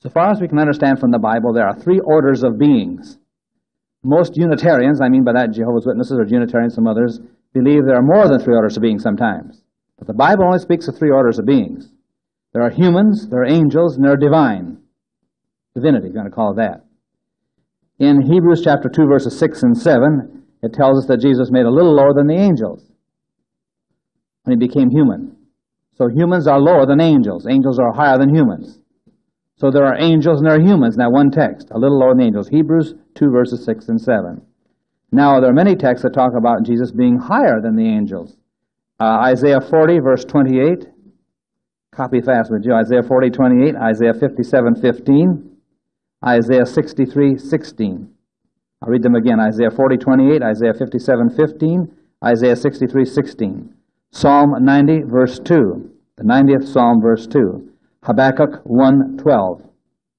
So far as we can understand from the Bible, there are three orders of beings. Most Unitarians, I mean by that Jehovah's Witnesses or Unitarians, some others, believe there are more than three orders of beings sometimes. But the Bible only speaks of three orders of beings. There are humans, there are angels, and there are divine. Divinity, if you want to call it that. In Hebrews chapter 2, verses 6 and 7, it tells us that Jesus made a little lower than the angels when he became human. So humans are lower than angels. Angels are higher than humans. So there are angels and there are humans Now, one text, a little lower than angels. Hebrews 2, verses 6 and 7. Now, there are many texts that talk about Jesus being higher than the angels. Uh, Isaiah 40, verse 28. Copy fast with you. Isaiah 40, 28. Isaiah 57, 15. Isaiah 63, 16. I'll read them again. Isaiah 40, 28. Isaiah 57, 15. Isaiah 63, 16. Psalm 90, verse 2. The 90th Psalm, verse 2. Habakkuk 1.12.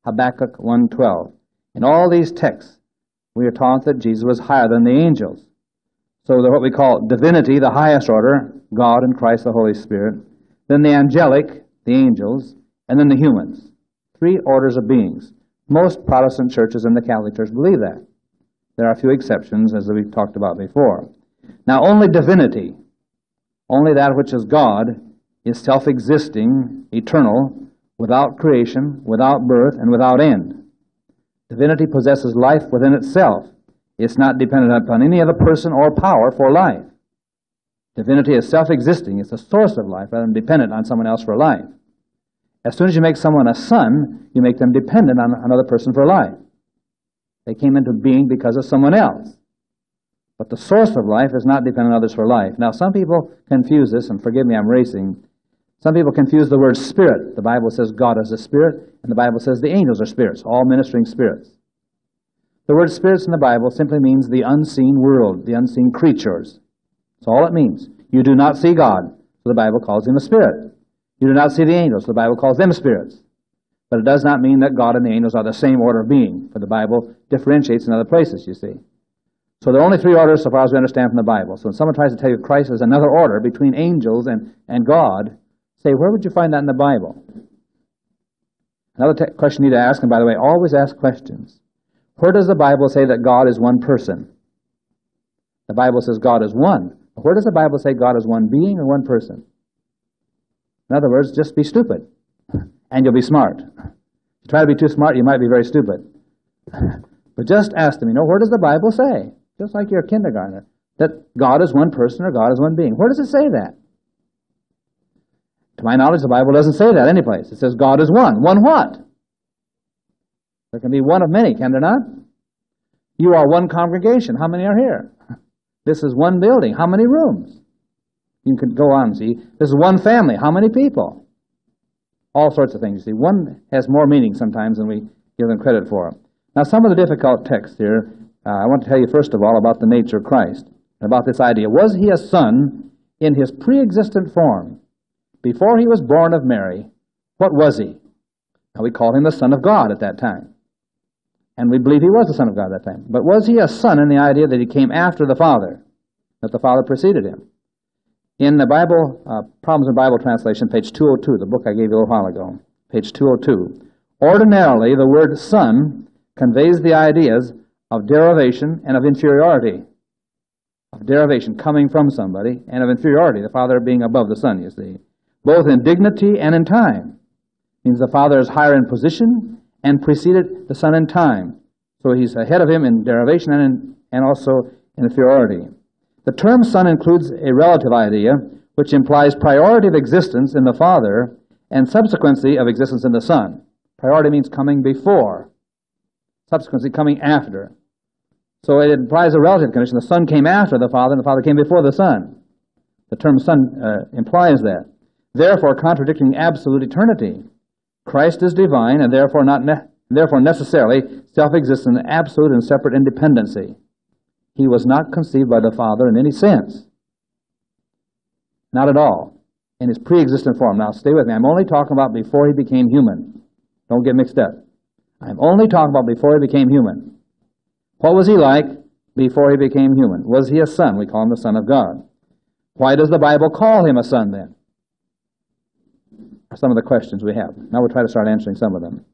Habakkuk 1.12. In all these texts, we are taught that Jesus was higher than the angels. So they're what we call divinity, the highest order, God and Christ the Holy Spirit, then the angelic, the angels, and then the humans. Three orders of beings. Most Protestant churches and the Catholic Church believe that. There are a few exceptions, as we've talked about before. Now, only divinity, only that which is God, is self existing, eternal, without creation, without birth, and without end. Divinity possesses life within itself. It's not dependent upon any other person or power for life. Divinity is self existing, it's the source of life rather than dependent on someone else for life. As soon as you make someone a son, you make them dependent on another person for life. They came into being because of someone else. But the source of life is not dependent on others for life. Now, some people confuse this, and forgive me, I'm racing. Some people confuse the word spirit. The Bible says God is a spirit, and the Bible says the angels are spirits, all ministering spirits. The word spirits in the Bible simply means the unseen world, the unseen creatures. That's all it means. You do not see God, so the Bible calls him a spirit. You do not see the angels, so the Bible calls them spirits. But it does not mean that God and the angels are the same order of being, for the Bible differentiates in other places, you see. So there are only three orders so far as we understand from the Bible. So when someone tries to tell you Christ is another order between angels and, and God, say, where would you find that in the Bible? Another te- question you need to ask, and by the way, always ask questions. Where does the Bible say that God is one person? The Bible says God is one. Where does the Bible say God is one being or one person? In other words, just be stupid, and you'll be smart. If you try to be too smart, you might be very stupid. But just ask them, you know, where does the Bible say? Just like your kindergartner, that God is one person or God is one being. Where does it say that? To my knowledge, the Bible doesn't say that anyplace. It says God is one. One what? There can be one of many, can there not? You are one congregation. How many are here? This is one building. How many rooms? You can go on, see. This is one family. How many people? All sorts of things. You see, one has more meaning sometimes than we give them credit for. Now, some of the difficult texts here, uh, I want to tell you first of all about the nature of Christ, and about this idea. Was he a son in his pre existent form? Before he was born of Mary, what was he? Now, we call him the Son of God at that time. And we believe he was the Son of God at that time. But was he a son in the idea that he came after the Father, that the Father preceded him? In the Bible, uh, Problems in Bible Translation, page 202, the book I gave you a little while ago, page 202, ordinarily the word son conveys the ideas of derivation and of inferiority. Of derivation coming from somebody, and of inferiority, the Father being above the Son, you see. Both in dignity and in time. Means the Father is higher in position and preceded the Son in time. So he's ahead of him in derivation and, in, and also in inferiority. The term Son includes a relative idea, which implies priority of existence in the Father and subsequency of existence in the Son. Priority means coming before, subsequency coming after. So it implies a relative condition. The Son came after the Father, and the Father came before the Son. The term Son uh, implies that. Therefore, contradicting absolute eternity. Christ is divine, and therefore not ne- therefore necessarily self-existent, absolute and separate independency. He was not conceived by the Father in any sense. Not at all. In his pre-existent form. Now stay with me. I'm only talking about before he became human. Don't get mixed up. I'm only talking about before he became human. What was he like before he became human? Was he a son? We call him the Son of God. Why does the Bible call him a son then? Some of the questions we have. Now we'll try to start answering some of them.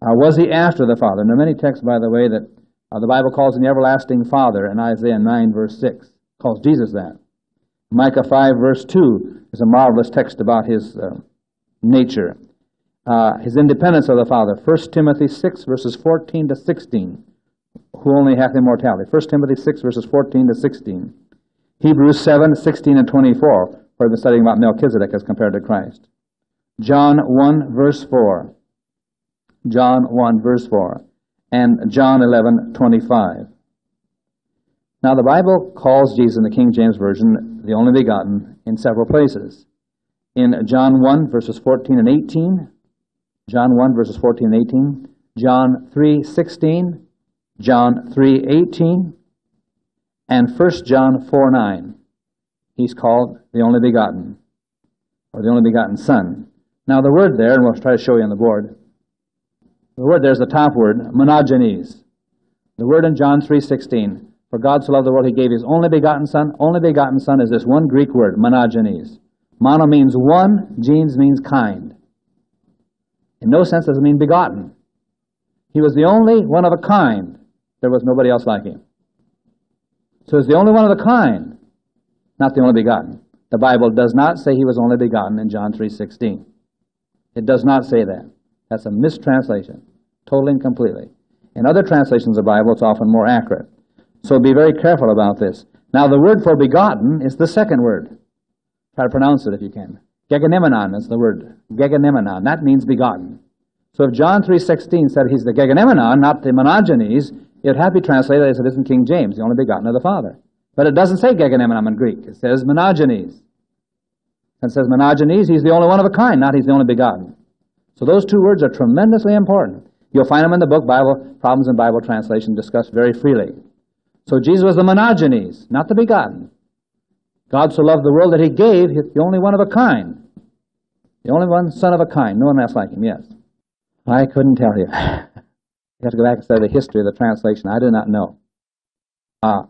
Uh, was he after the Father? There are many texts, by the way, that uh, the Bible calls the everlasting Father in Isaiah 9, verse 6. calls Jesus that. Micah 5, verse 2 is a marvelous text about his uh, nature. Uh, his independence of the Father. 1 Timothy 6, verses 14 to 16. Who only hath immortality. 1 Timothy 6, verses 14 to 16. Hebrews 7, 16 and 24, where we've been studying about Melchizedek as compared to Christ. John 1, verse 4. John 1, verse 4. And John 11, 25. Now, the Bible calls Jesus in the King James Version the only begotten in several places. In John 1, verses 14 and 18, John 1, verses 14 and 18, John 3, 16, John 3, 18, and 1 John 4, 9. He's called the only begotten, or the only begotten Son. Now, the word there, and we'll try to show you on the board, the word there's the top word, monogenes. The word in John 3.16, for God so loved the world, he gave his only begotten Son. Only begotten Son is this one Greek word, monogenes. Mono means one, genes means kind. In no sense does it mean begotten. He was the only one of a kind. There was nobody else like him. So he's the only one of the kind, not the only begotten. The Bible does not say he was only begotten in John 3.16. It does not say that. That's a mistranslation, totally and completely. In other translations of the Bible, it's often more accurate. So be very careful about this. Now, the word for begotten is the second word. Try to pronounce it if you can. Gegonemenon is the word. Gegonemenon. That means begotten. So if John 3.16 said he's the Gegonemenon, not the monogenes, it would have to be translated as it is in King James, the only begotten of the Father. But it doesn't say Gegonemenon in Greek. It says monogenes. And says monogenes, he's the only one of a kind, not he's the only begotten. So those two words are tremendously important. You'll find them in the book Bible Problems in Bible Translation discussed very freely. So Jesus was the monogenes, not the begotten. God so loved the world that he gave the only one of a kind. The only one son of a kind. No one else like him, yes. I couldn't tell you. you have to go back and study the history of the translation. I do not know. Uh,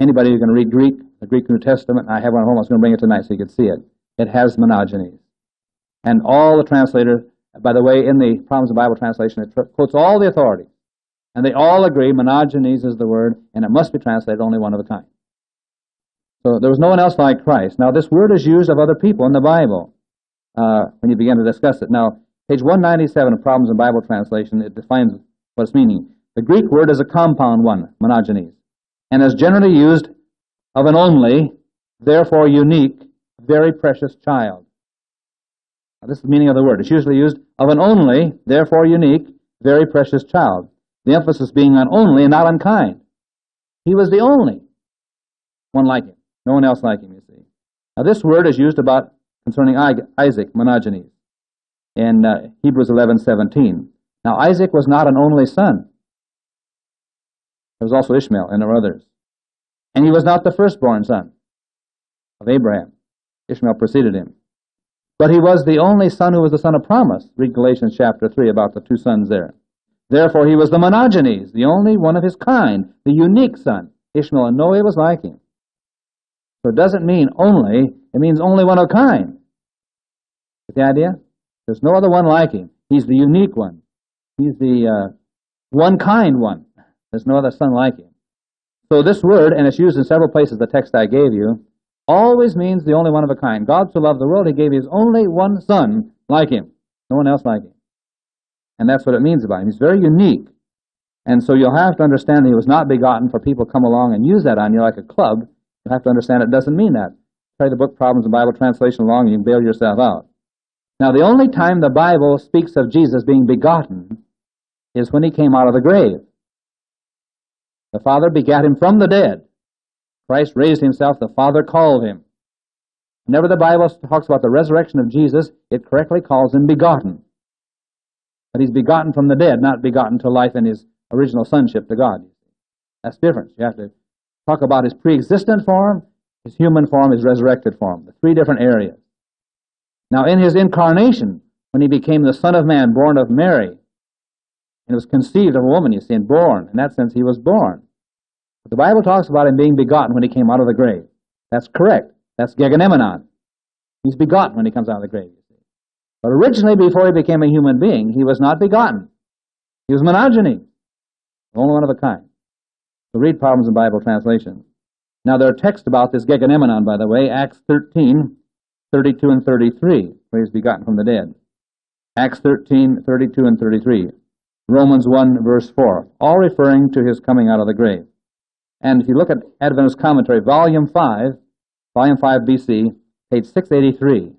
anybody who can read Greek, the Greek New Testament, I have one at home. I was going to bring it tonight so you could see it. It has monogenes. And all the translators, by the way, in the Problems of Bible Translation, it quotes all the authorities. And they all agree monogenes is the word, and it must be translated only one of a kind. So there was no one else like Christ. Now, this word is used of other people in the Bible uh, when you begin to discuss it. Now, page 197 of Problems in Bible Translation, it defines what it's meaning. The Greek word is a compound one, monogenes, and is generally used of an only, therefore unique, very precious child. Now, this is the meaning of the word. It's usually used of an only, therefore unique, very precious child. The emphasis being on only and not on kind. He was the only one like him. No one else like him, you see. Now, this word is used about concerning Isaac, monogenes, in uh, Hebrews 11:17. Now, Isaac was not an only son. There was also Ishmael and there were others. And he was not the firstborn son of Abraham. Ishmael preceded him. But he was the only son who was the son of promise. Read Galatians chapter 3 about the two sons there. Therefore, he was the monogenes, the only one of his kind, the unique son. Ishmael in no way was like him. So it doesn't mean only, it means only one of a kind. Get the idea? There's no other one like him. He's the unique one. He's the uh, one kind one. There's no other son like him. So this word, and it's used in several places, the text I gave you, always means the only one of a kind. God so loved the world, he gave his only one son like him. No one else like him. And that's what it means about him. He's very unique. And so you'll have to understand that he was not begotten for people come along and use that on you like a club. You have to understand it doesn't mean that. Try the book Problems in Bible Translation along and you bail yourself out. Now, the only time the Bible speaks of Jesus being begotten is when he came out of the grave. The Father begat him from the dead. Christ raised himself, the Father called him. Whenever the Bible talks about the resurrection of Jesus, it correctly calls him begotten. But he's begotten from the dead, not begotten to life in his original sonship to God. That's different. You have to talk about his pre-existent form, his human form, his resurrected form, the three different areas. Now, in his incarnation, when he became the Son of Man, born of Mary, and was conceived of a woman, you see, and born. In that sense, he was born. But the Bible talks about him being begotten when he came out of the grave. That's correct. That's Gegonemenon. He's begotten when he comes out of the grave. But originally, before he became a human being, he was not begotten. He was monogenes, only one of a kind. So read problems in Bible translation. Now there are texts about this Gegenemenon, by the way, Acts 13, 32 and 33, where he's begotten from the dead. Acts 13, 32 and 33. Romans 1, verse 4, all referring to his coming out of the grave. And if you look at Adventist Commentary, Volume 5, Volume 5 BC, page 683,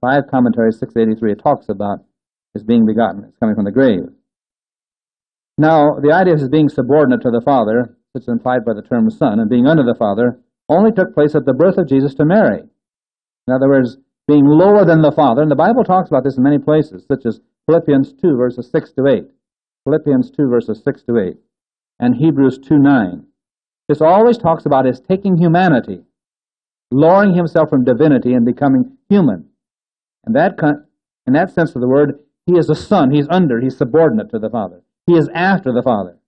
5 Commentary 683, it talks about his being begotten, It's coming from the grave. Now, the idea of his being subordinate to the Father, which is implied by the term Son, and being under the Father, only took place at the birth of Jesus to Mary. In other words, being lower than the Father, and the Bible talks about this in many places, such as Philippians 2, verses 6 to 8. Philippians 2, verses 6 to 8, and Hebrews 2, 9. This always talks about his taking humanity, lowering himself from divinity and becoming human. And that, in that sense of the word, he is a son. He's under. He's subordinate to the Father. He is after the Father.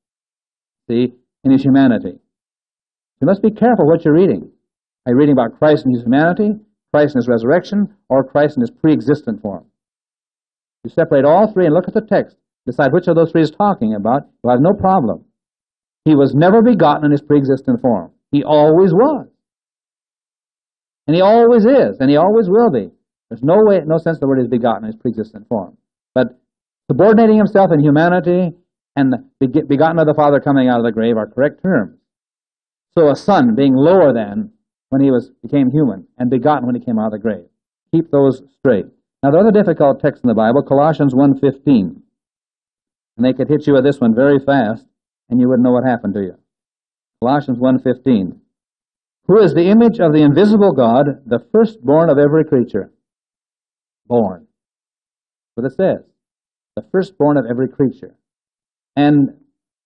See, in his humanity. You must be careful what you're reading. Are you reading about Christ in his humanity, Christ in his resurrection, or Christ in his pre-existent form? You separate all three and look at the text. Decide which of those three is talking about. You'll have no problem. He was never begotten in his pre-existent form. He always was. And he always is, and he always will be. There's no way, no sense the word is begotten in his pre-existent form. But subordinating himself in humanity and begotten of the Father coming out of the grave are correct terms. So a son being lower than when he was became human, and begotten when he came out of the grave. Keep those straight. Now the other difficult text in the Bible, Colossians 1.15. And they could hit you with this one very fast and you wouldn't know what happened to you. Colossians 1.15. Who is the image of the invisible God, the firstborn of every creature? Born. That's what it says. The firstborn of every creature. And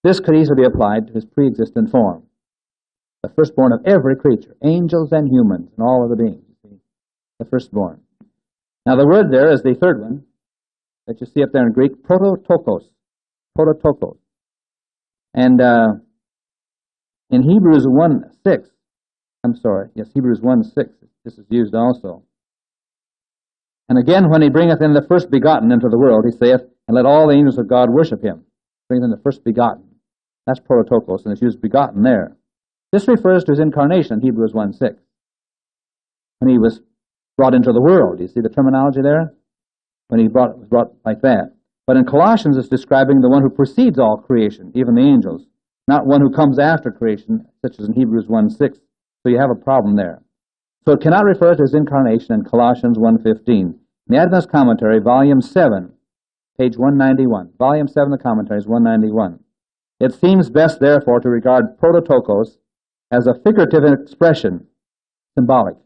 this could easily be applied to his pre-existent form. The firstborn of every creature, angels and humans, and all other beings. The firstborn. Now the word there is the third one that you see up there in Greek, prototokos. Prototokos. And uh, in Hebrews 1 6, I'm sorry, yes, Hebrews 1 6, this is used also. And again, when he bringeth in the first begotten into the world, he saith, And let all the angels of God worship him. Bringeth in the first begotten. That's prototokos, and it's used begotten there. This refers to his incarnation, in Hebrews 1 6. When he was brought into the world. You see the terminology there? When he brought, was brought like that. But in Colossians, it's describing the one who precedes all creation, even the angels, not one who comes after creation, such as in Hebrews 1 6. So you have a problem there. So it cannot refer to his incarnation in Colossians 1.15. In the Adventist Commentary, Volume 7, page 191. Volume 7 of the Commentary is 191. It seems best, therefore, to regard prototokos as a figurative expression, symbolic,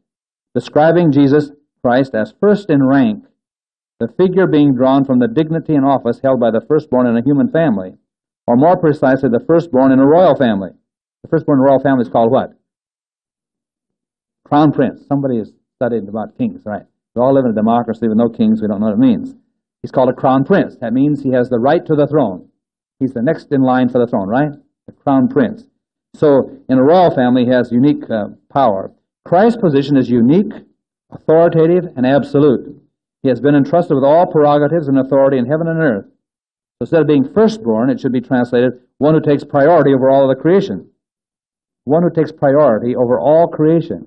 describing Jesus Christ as first in rank the figure being drawn from the dignity and office held by the firstborn in a human family, or more precisely, the firstborn in a royal family. The firstborn in a royal family is called what? Crown prince. Somebody has studied about kings, right? We all live in a democracy with no kings. We don't know what it means. He's called a crown prince. That means he has the right to the throne. He's the next in line for the throne, right? The crown prince. So in a royal family, he has unique uh, power. Christ's position is unique, authoritative, and absolute. He has been entrusted with all prerogatives and authority in heaven and earth. So instead of being firstborn, it should be translated one who takes priority over all of the creation. One who takes priority over all creation.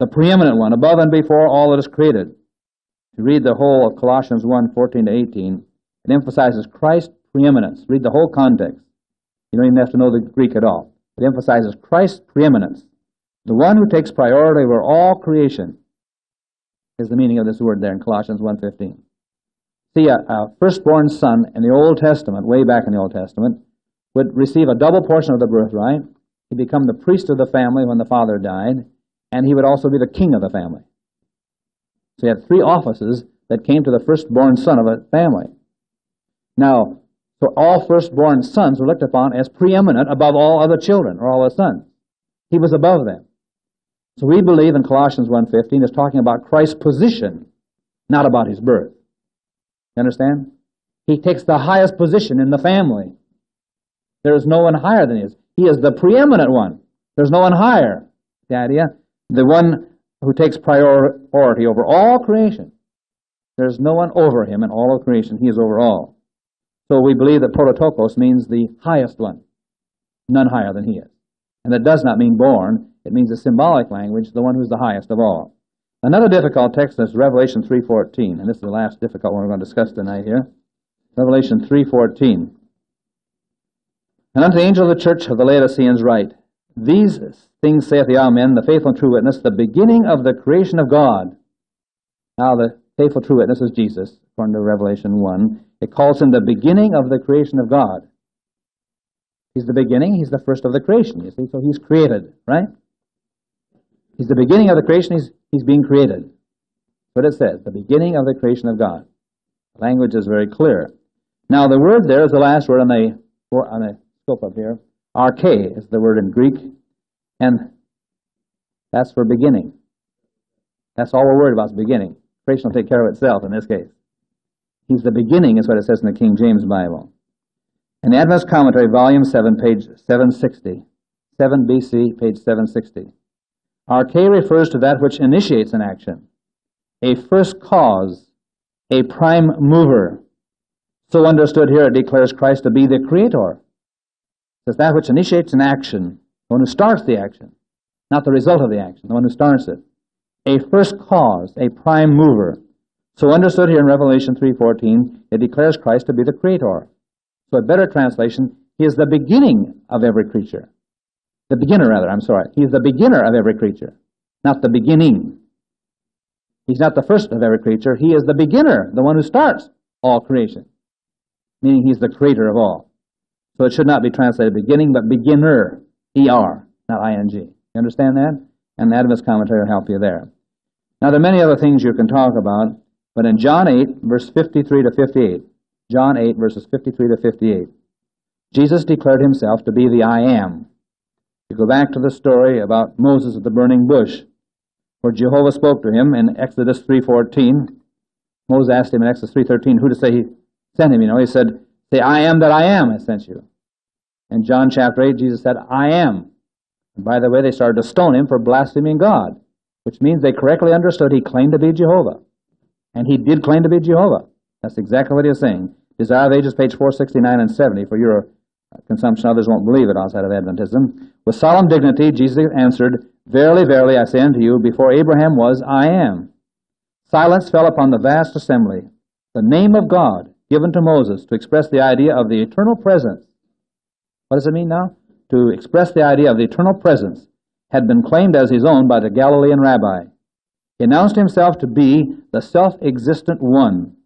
The preeminent one, above and before all that is created. You read the whole of Colossians 1, 14 to 18, it emphasizes Christ's preeminence. Read the whole context. You don't even have to know the Greek at all. It emphasizes Christ's preeminence. The one who takes priority over all creation is the meaning of this word there in Colossians 1.15. See, a, a firstborn son in the Old Testament, way back in the Old Testament, would receive a double portion of the birthright. He'd become the priest of the family when the father died, and he would also be the king of the family. So he had three offices that came to the firstborn son of a family. Now, so all firstborn sons were looked upon as preeminent above all other children, or all the sons. He was above them. So we believe in Colossians 1.15 is talking about Christ's position, not about his birth. You understand? He takes the highest position in the family. There is no one higher than he is. He is the preeminent one. There's no one higher. The idea? The one who takes priority over all creation. There's no one over him in all of creation. He is over all. So we believe that prototokos means the highest one, none higher than he is. And that does not mean born. It means a symbolic language, the one who's the highest of all. Another difficult text is Revelation 3.14, and this is the last difficult one we're going to discuss tonight here. Revelation 3.14. And unto the angel of the church of the Laodiceans write, These things saith the Amen, the faithful and true witness, the beginning of the creation of God. Now the faithful true witness is Jesus, according to Revelation 1. It calls him the beginning of the creation of God. He's the beginning, he's the first of the creation, you see, so he's created, right? He's the beginning of the creation, he's, he's being created. That's what it says, the beginning of the creation of God. The language is very clear. Now the word there is the last word on the, on the scope up here. Arche is the word in Greek, and that's for beginning. That's all we're worried about is beginning. Creation will take care of itself in this case. He's the beginning, is what it says in the King James Bible. In Adventist Commentary, Volume 7, page 760, 7 BC, page 760. Arche refers to that which initiates an action, a first cause, a prime mover. So understood here, it declares Christ to be the creator. It's that which initiates an action, the one who starts the action, not the result of the action, the one who starts it. A first cause, a prime mover. So understood here in Revelation 3.14, it declares Christ to be the creator. So a better translation, he is the beginning of every creature. The beginner, rather, I'm sorry. He is the beginner of every creature, not the beginning. He's not the first of every creature. He is the beginner, the one who starts all creation, meaning he's the creator of all. So it should not be translated beginning, but beginner, E-R, not I-N-G. You understand that? And the Adventist commentary will help you there. Now, there are many other things you can talk about, but in John 8, verse 53 to 58, John 8, verses 53 to 58, Jesus declared himself to be the I am. You go back to the story about Moses at the burning bush, where Jehovah spoke to him in Exodus 3.14. Moses asked him in Exodus 3.13 who to say he sent him. You know, he said, Say, I am that I am, I sent you. In John chapter 8, Jesus said, I am. And by the way, they started to stone him for blaspheming God, which means they correctly understood he claimed to be Jehovah. And he did claim to be Jehovah. That's exactly what he was saying. Desire of Ages, page 469 and 70, for your consumption. Others won't believe it outside of Adventism. With solemn dignity, Jesus answered, Verily, verily, I say unto you, before Abraham was, I am. Silence fell upon the vast assembly. The name of God given to Moses to express the idea of the eternal presence. What does it mean now? To express the idea of the eternal presence had been claimed as his own by the Galilean rabbi. He announced himself to be the self-existent one,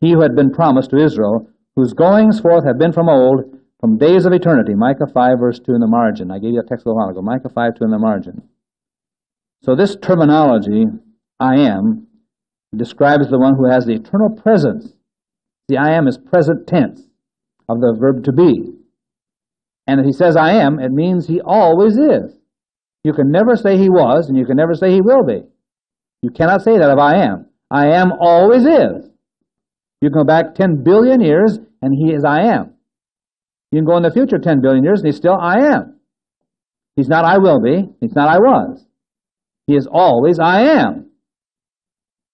he who had been promised to Israel, whose goings forth have been from old, from days of eternity. Micah 5, verse 2 in the margin. I gave you a text a little while ago. Micah 5, 2 in the margin. So this terminology, I am, describes the one who has the eternal presence the I am is present tense of the verb to be. And if he says I am, it means he always is. You can never say he was, and you can never say he will be. You cannot say that of I am. I am always is. You can go back 10 billion years, and he is I am. You can go in the future 10 billion years, and he's still I am. He's not I will be. He's not I was. He is always I am.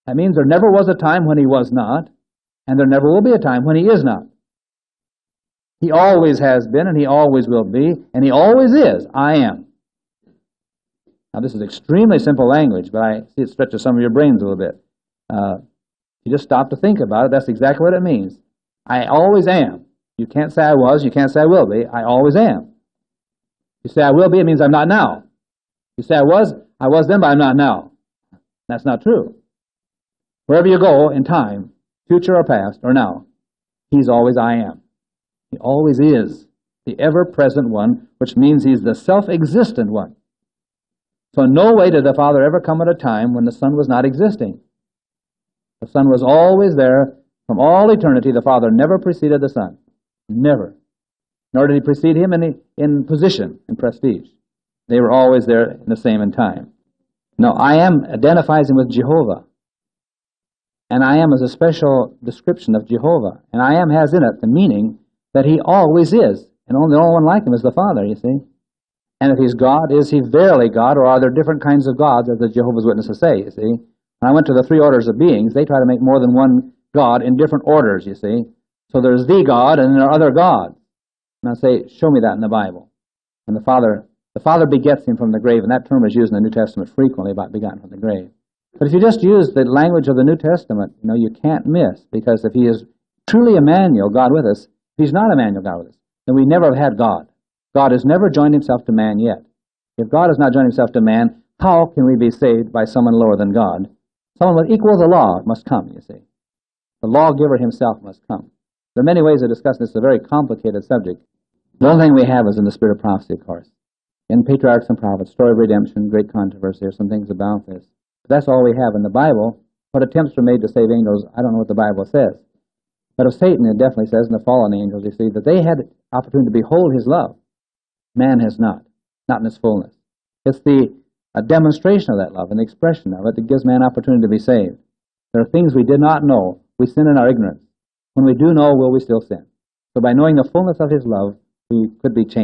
That means there never was a time when he was not, and there never will be a time when he is not. He always has been, and he always will be, and he always is. I am. Now, this is extremely simple language, but I see it stretches some of your brains a little bit. Uh, you just stop to think about it. That's exactly what it means. I always am. You can't say I was. You can't say I will be. I always am. You say I will be, it means I'm not now. You say I was, I was then, but I'm not now. That's not true. Wherever you go in time, future or past or now. He's always I am. He always is the ever present one, which means he's the self existent one. So, in no way did the Father ever come at a time when the Son was not existing. The Son was always there from all eternity. The Father never preceded the Son. Never. Nor did he precede him in, in position and prestige. They were always there in the same in time. Now, I am identifies him with Jehovah. And I am is a special description of Jehovah. And I am has in it the meaning that he always is. And only, the only one like him is the Father, you see. And if he's God, is he verily God, or are there different kinds of gods, as the Jehovah's Witnesses say, you see? When I went to the three orders of beings, they try to make more than one God in different orders, you see. So there's the God and there are other gods. And I say, show me that in the Bible. And the Father, the Father begets him from the grave, and that term is used in the New Testament frequently about begotten from the grave. But if you just use the language of the New Testament, you know, you can't miss, because if he is truly Emmanuel, God with us, if he's not Emmanuel, God with us, then we never have had God. God has never joined himself to man yet. If God has not joined himself to man, how can we be saved by someone lower than God? Someone with equal the law must come, you see. The lawgiver himself must come. There are many ways of discussing this. It's a very complicated subject. The only thing we have is in the spirit of prophecy, of course. In Patriarchs and Prophets, Story of Redemption, great controversy. There's some things about this. But that's all we have in the Bible. What attempts were made to save angels, I don't know what the Bible says. But of Satan, it definitely says, and the fallen angels, you see, that they had opportunity to behold his love. Man has not, not in its fullness. It's the a demonstration of that love, an expression of it that gives man opportunity to be saved. There are things we did not know. We sin in our ignorance. When we do know, will we still sin? So by knowing the fullness of his love, we could be changed.